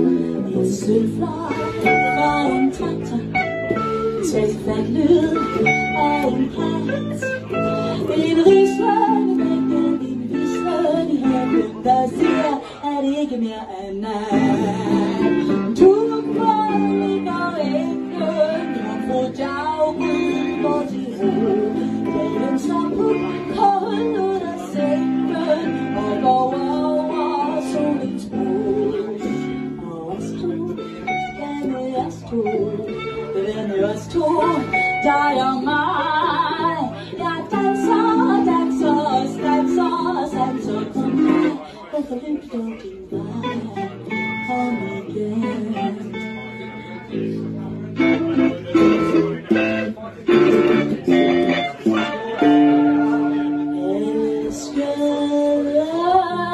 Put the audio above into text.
En sølvflok fra en traktor lyd af en En risløn vækker din i havet Der siger, at ikke mere er nat Du kommer ikke Jeg har fået dig og ryger til 또 venerous to dynamite 야 닥쳐 닥쳐 닥쳐 닥쳐 come back let the limp don't be right come again It's.